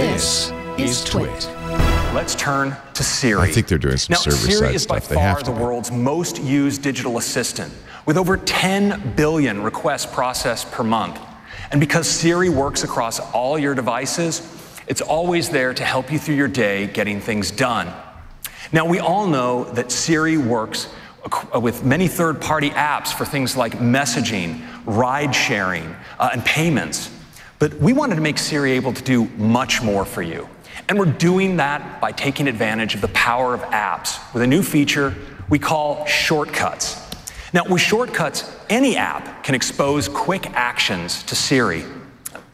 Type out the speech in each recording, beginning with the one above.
This is TWiT. Let's turn to Siri. I think they're doing some now, server-side Siri is by stuff. They far the be. world's most used digital assistant, with over 10 billion requests processed per month. And because Siri works across all your devices, it's always there to help you through your day getting things done. Now, we all know that Siri works with many third party apps for things like messaging, ride sharing, uh, and payments. But we wanted to make Siri able to do much more for you. And we're doing that by taking advantage of the power of apps with a new feature we call shortcuts. Now, with shortcuts, any app can expose quick actions to Siri.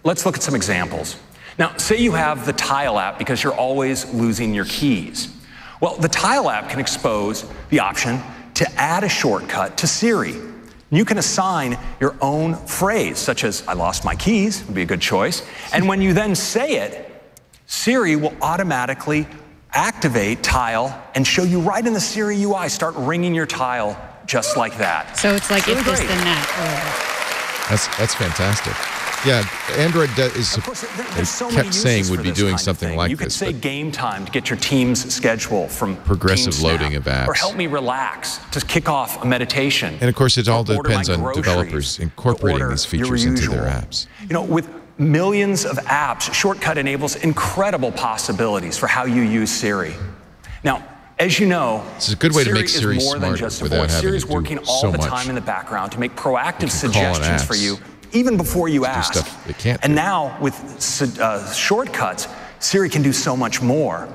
Let's look at some examples. Now, say you have the Tile app because you're always losing your keys. Well, the Tile app can expose the option to add a shortcut to Siri. You can assign your own phrase, such as, I lost my keys, would be a good choice. And when you then say it, Siri will automatically activate Tile and show you right in the Siri UI, start ringing your Tile just like that. So it's like Really if this, great. then that. That's that's fantastic. Yeah, Android is. Of course, there- there's so kept saying would be doing something thing. like You could this. say game time to get your team's schedule from Progressive loading of apps. or help me relax to kick off a meditation. And of course, it all or order my depends on developers incorporating these features into their apps. You know, with millions of apps, Shortcut enables incredible possibilities for how you use Siri. Now, as you know, It's a good way to make is Siri more than just a without voice. having Siri's working all so the time in the background to make proactive You can call on suggestions for you, even before you ask. stuff they can't and do. now with uh, shortcuts, Siri can do so much more.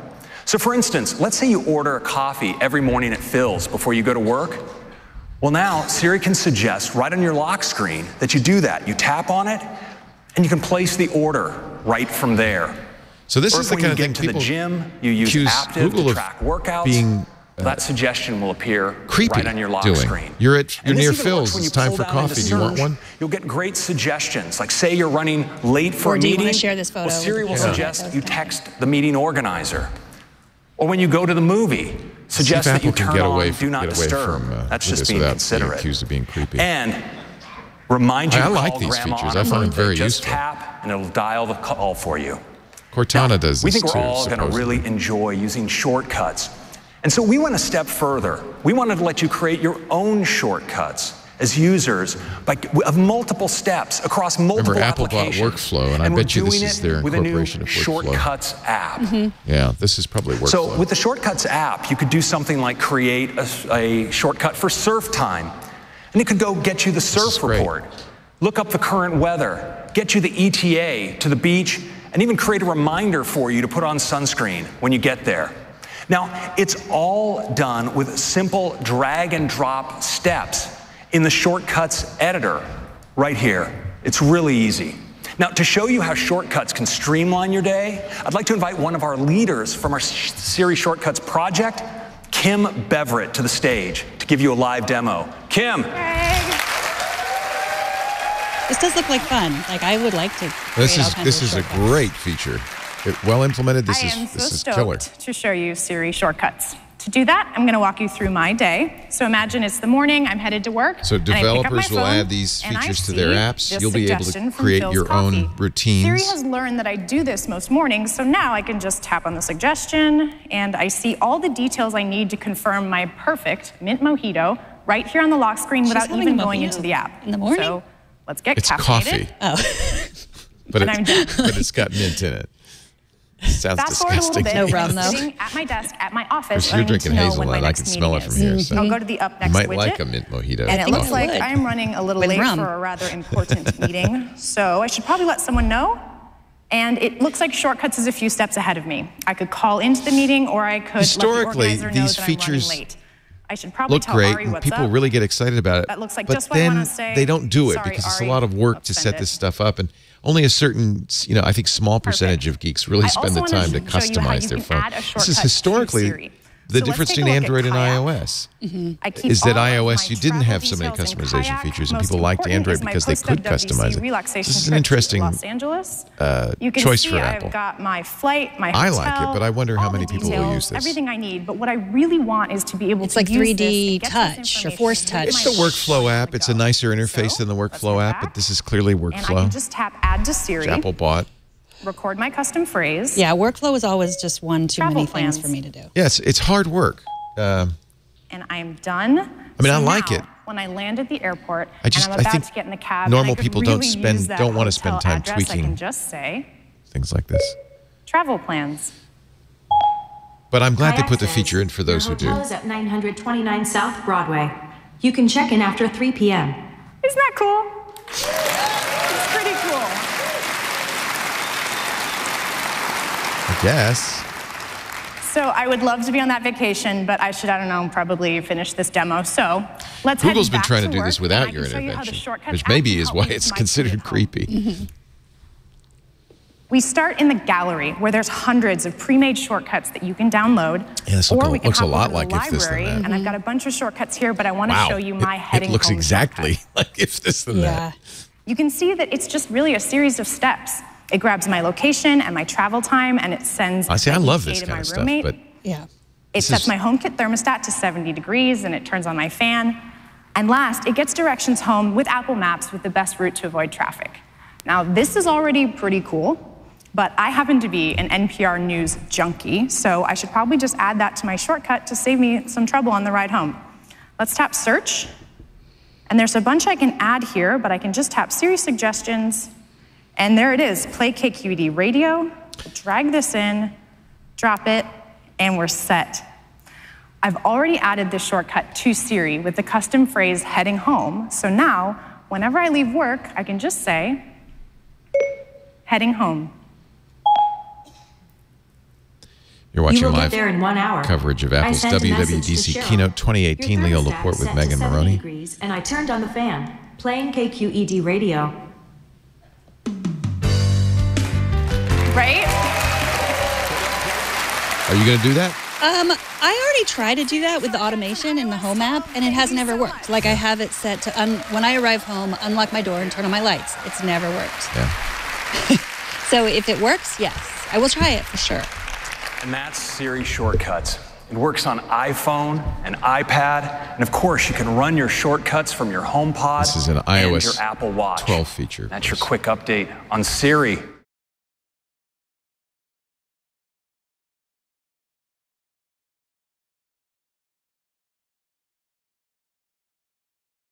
So, for instance, let's say you order a coffee every morning at Phil's before you go to work. Well, now Siri can suggest right on your lock screen that you do that. You tap on it, and you can place the order right from there. So this or is the kind you of get thing to the people gym, you use accuse Aaptiv Google to of track workouts. being, that suggestion will appear creepy right on your lock doing. screen. You're at- you're near even Phil's. works when It's you time pull for down into coffee. Do you want one? You'll get great suggestions. Like say you're running late for Or a do you meeting. wanna share this photo Well, Siri will people? suggest you text the meeting organizer. Or when you go to the movie, suggest that you Apple can turn get on away Do Not get away Disturb. from uh, That's just being without considerate. being accused of being creepy. And remind you I to like these grandma features. I her find them birthday. very Just useful. tap and it'll dial the call for you. Cortana does this We think we're too. all going to really enjoy using shortcuts. And so we went a step further. We wanted to let you create your own shortcuts as users by, of multiple steps across multiple Apple bought applications. Workflow, and I bet you this is their with a new incorporation of Workflow. Shortcuts app. Mm-hmm. Yeah, this is probably workflow. So with the Shortcuts app, you could do something like create a, a shortcut for surf time. And it could go get you the surf report, look up the current weather, get you the ETA to the beach, and even create a reminder for you to put on sunscreen when you get there. Now, it's all done with simple drag and drop steps in the Shortcuts editor right here. It's really easy. Now, to show you how shortcuts can streamline your day, I'd like to invite one of our leaders from our Siri Shortcuts project, Kim Beverett, to the stage to give you a live demo. Kim, This does look like fun. Like I would like to. this is this is a great feature. It, well implemented. This I is am so this is stoked killer. to show you Siri shortcuts. To do that, I'm going to walk you through my day. So imagine it's the morning, I'm headed to work. So and I pick up my developers will add these features to their apps. this You'll be able to create Phil's your own Coffee. routines. Siri has learned that I do this most mornings, so now I can just tap on the suggestion and I see all the details I need to confirm my perfect mint mojito right here on the lock screen She's without even going into the app. in the morning? So let's get It's caffeinated. coffee. Oh, but and it's, but it's got mint in it. Sounds Fast forward a little bit. No rum, I'm though. sitting at my desk at my office. Chris, you're drinking know when hazelnut. my I can smell it from here. So I'll go to the up next you next might widget. like a mint mojito. And it looks I like would. I'm running a little With late rum. for a rather important meeting, so I should probably let someone know. And it looks like Shortcuts is a few steps ahead of me. I could call into the meeting, or I could Historically, let the know these that features I'm late. I should probably look tell great Ari and what's people up. really get excited about it. That looks like but just what I then wanna say. they don't do it Sorry, because it's a lot of work to set this stuff up and only a certain, you know, I think small percentage of geeks really spend the time to show you how customize their phone. This is to historically. The So difference take between Android and iOS. I keep Is that iOS you didn't have so many customization Kayak. features and Most people liked Android because they could post-WWDC customize it. This is an trip to interesting, Los Angeles. uh, you can choice see for I've Apple. got my flight, my I like it, but I wonder how many the people will use this. Everything I need, but what I really want is to be able It's to like use 3D this and get this touch or force touch. It's my the workflow app. It's a nicer interface So, than the workflow app, but this is clearly And I workflow. can just tap Add to Siri. Apple bought. Record my custom phrase. Yeah, workflow is always just one too Travel many plans. things for me to do. Yes, it's hard work. Um, and I'm done. I mean, I like now, it. When I land at the airport I just- and I'm I about think to get in the cab, normal and I could people don't spend- don't wanna spend time address, I tweaking. can just say things like this. travel plans. But I'm glad they put the feature in for those who do. hotel is at 929 South Broadway. You can check in after 3 p.m. Isn't that cool? It's pretty cool. I guess. So I would love to be on that vacation, but I should, I don't know, probably finish this demo. So let's Google's head been back trying to do work, this and without I your can show you how the intervention, which maybe is why it's considered favorite home. creepy. We start in the gallery where there's hundreds of pre-made shortcuts that you can download. Yeah, this look or a- we can looks a lot over to like the If This Then library, That. And I've got a bunch of shortcuts here, but I want to Wow. show you It- my it, heading looks home exactly shortcut. like if this then Yeah. that. You can see that it's just really a series of steps. It grabs my location and my travel time, and it sends. I see. I love this kind of stuff, roommate. but Yeah. It sets is- my HomeKit thermostat to 70 degrees and it turns on my fan. And last, it gets directions home with Apple Maps with the best route to avoid traffic. Now, this is already pretty cool, but I happen to be an NPR News junkie, so I should probably just add that to my shortcut to save me some trouble on the ride home. Let's tap search. And there's a bunch I can add here, but I can just tap Siri suggestions. And there it is play KQED radio. Drag this in, drop it, and we're set. I've already added this shortcut to Siri with the custom phrase heading home. So now, whenever I leave work, I can just say, heading home. You're watching will get live there in one hour. coverage of Apple's sent a message to WWDC Keynote 2018. Your Leo Laporte with Megan Morrone. Degrees, and I turned on the fan, playing KQED radio. Right? Are you going to do that? Um, I already tried to do that with the automation in the home app, and it has never worked. Like I have it set to un- when I arrive home, unlock my door and turn on my lights. It's never worked. Yeah. So if it works, yes, I will try it for sure. And that's Siri Shortcuts. It works on iPhone and iPad, and of course, you can run your shortcuts from your HomePod This is an and iOS your Apple Watch. 12 feature. That's your quick update on Siri.